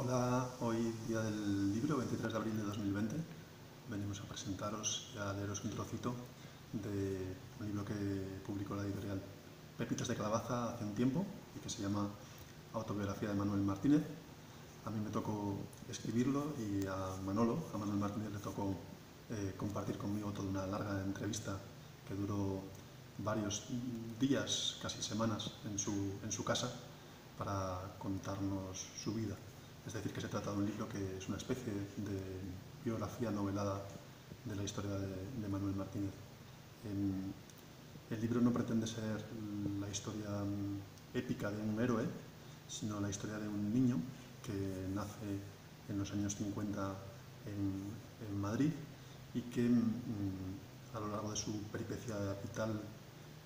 Hola, hoy día del libro, 23 de abril de 2020. Venimos a presentaros y a leeros un trocito de un libro que publicó la editorial Pepitas de Calabaza hace un tiempo y que se llama Autobiografía de Manuel Martínez. A mí me tocó escribirlo y a Manolo, a Manuel Martínez, le tocó eh, compartir conmigo toda una larga entrevista que duró varios días, casi semanas, en su, en su casa para contarnos su vida. Es decir, que se trata de un libro que es una especie de biografía novelada de la historia de, Manuel Martínez. el libro no pretende ser la historia épica de un héroe, sino la historia de un niño que nace en los años 50 en, Madrid y que mm, a lo largo de su peripecia vital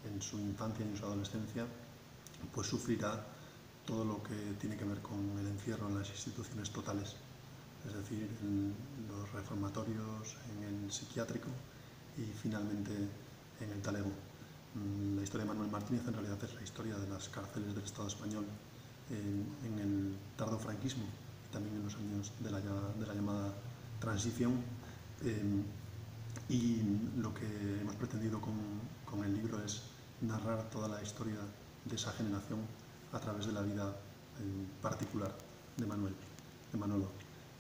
en su infancia y en su adolescencia pues sufrirá todo lo que tiene que ver con el encierro en las instituciones totales, es decir, en los reformatorios, en el psiquiátrico y finalmente en el talego. Mm, la historia de Manuel Martínez en realidad es la historia de las cárceles del Estado español en, el tardo franquismo y también en los años de la, llamada transición. Em, y lo que hemos pretendido con, con el libro es narrar toda la historia de esa generación a través de la vida particular de Manuel, de Manolo.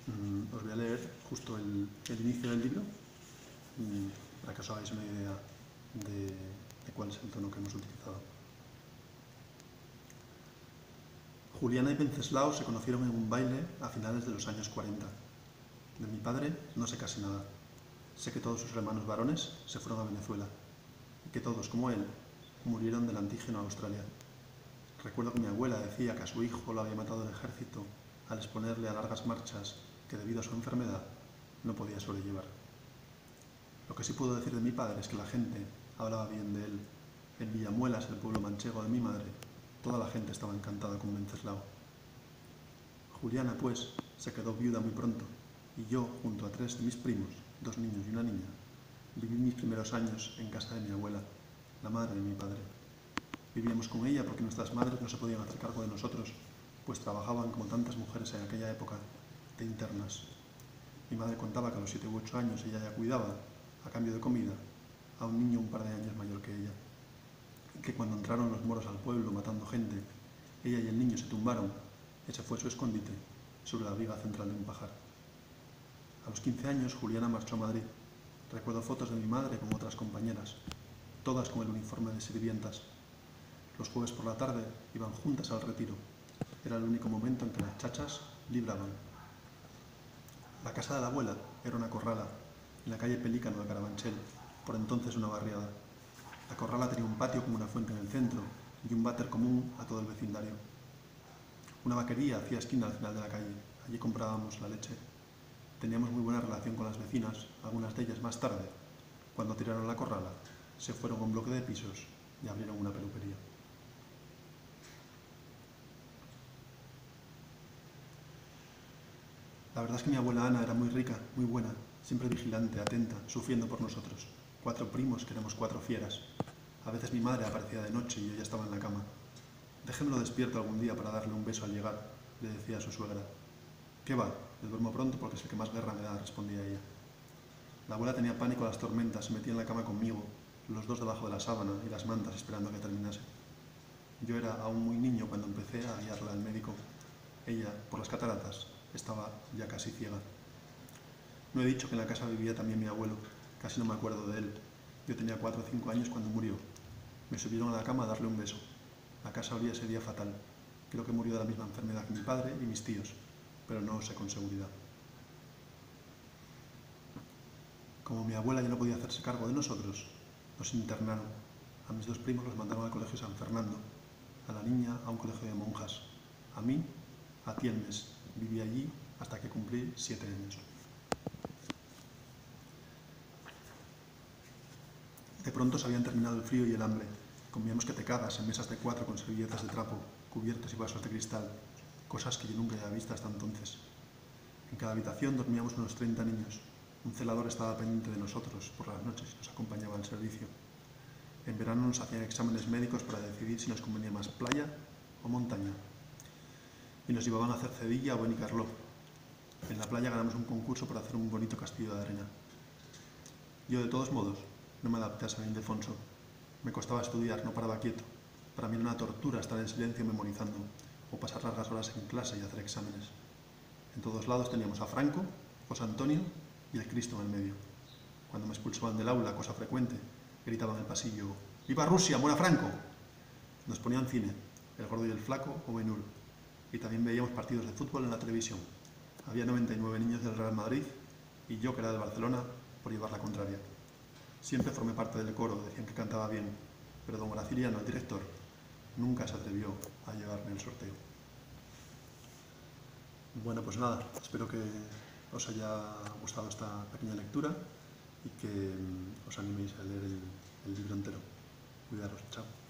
Mm, os voy a leer justo el, inicio del libro, mm, para que os hagáis una idea de, cuál es el tono que hemos utilizado. Juliana y Venceslao se conocieron en un baile a finales de los años 40. De mi padre no sé casi nada. Sé que todos sus hermanos varones se fueron a Venezuela y que todos, como él, murieron del antígeno a Australia. Recuerdo que mi abuela decía que a su hijo lo había matado el ejército al exponerle a largas marchas que debido a su enfermedad no podía sobrellevar. Lo que sí puedo decir de mi padre es que la gente hablaba bien de él. En Villamuelas, el pueblo manchego de mi madre, toda la gente estaba encantada con Venceslao. Juliana, pues, se quedó viuda muy pronto y yo, junto a tres de mis primos, dos niños y una niña, viví mis primeros años en casa de mi abuela, la madre de mi padre. Vivíamos con ella porque nuestras madres no se podían hacer cargo de nosotros, pues trabajaban como tantas mujeres en aquella época, de internas. Mi madre contaba que a los 7 u 8 años ella ya cuidaba, a cambio de comida, a un niño un par de años mayor que ella. Y que cuando entraron los moros al pueblo matando gente, ella y el niño se tumbaron, ese fue su escondite, sobre la viga central de un pajar. A los 15 años Juliana marchó a Madrid. Recuerdo fotos de mi madre con otras compañeras, todas con el uniforme de sirvientas, los jueves por la tarde iban juntas al retiro. Era el único momento en que las chachas libraban. La casa de la abuela era una corrala, en la calle Pelícano de Carabanchel, por entonces una barriada. La corrala tenía un patio con una fuente en el centro y un váter común a todo el vecindario. Una vaquería hacía esquina al final de la calle. Allí comprábamos la leche. Teníamos muy buena relación con las vecinas, algunas de ellas más tarde, cuando tiraron la corrala, se fueron a un bloque de pisos y abrieron una peluquería. La verdad es que mi abuela Ana era muy rica, muy buena, siempre vigilante, atenta, sufriendo por nosotros. Cuatro primos, que éramos cuatro fieras. A veces mi madre aparecía de noche y yo ya estaba en la cama. Déjemelo despierto algún día para darle un beso al llegar, le decía a su suegra. ¿Qué va? Le duermo pronto porque es el que más guerra me da, respondía ella. La abuela tenía pánico a las tormentas, se metía en la cama conmigo, los dos debajo de la sábana y las mantas esperando que terminase. Yo era aún muy niño cuando empecé a guiarla al médico. Ella, por las cataratas, estaba ya casi ciega. No he dicho que en la casa vivía también mi abuelo, casi no me acuerdo de él. Yo tenía cuatro o cinco años cuando murió. Me subieron a la cama a darle un beso. La casa olía ese día fatal. Creo que murió de la misma enfermedad que mi padre y mis tíos, pero no sé con seguridad. Como mi abuela ya no podía hacerse cargo de nosotros, nos internaron. A mis dos primos los mandaron al colegio San Fernando, a la niña a un colegio de monjas, a mí a Tielmes, Viví allí hasta que cumplí siete años. De pronto se habían terminado el frío y el hambre. Comíamos que te cagas en mesas de cuatro con servilletas de trapo, cubiertos y vasos de cristal, cosas que yo nunca había visto hasta entonces. En cada habitación dormíamos unos 30 niños. Un celador estaba pendiente de nosotros por las noches y nos acompañaba al servicio. En verano nos hacían exámenes médicos para decidir si nos convenía más playa o montaña. Y nos llevaban a hacer Cedilla o Benicarló. En la playa ganamos un concurso por hacer un bonito castillo de arena. Yo, de todos modos, no me adapté a San Ildefonso. Me costaba estudiar, no paraba quieto. Para mí era una tortura estar en silencio memorizando o pasar largas horas en clase y hacer exámenes. En todos lados teníamos a Franco, José Antonio y el Cristo en el medio. Cuando me expulsaban del aula, cosa frecuente, gritaban en el pasillo, ¡Viva Rusia, muera Franco! Nos ponían cine, El Gordo y el Flaco o Benur, y también veíamos partidos de fútbol en la televisión. Había 99 niños del Real Madrid y yo, que era del Barcelona, por llevar la contraria. Siempre formé parte del coro, decían que cantaba bien, pero don Graciliano, el director, nunca se atrevió a llevarme el sorteo. Bueno, pues nada, espero que os haya gustado esta pequeña lectura y que mm, os animéis a leer el, el libro entero. Cuidaros, chao.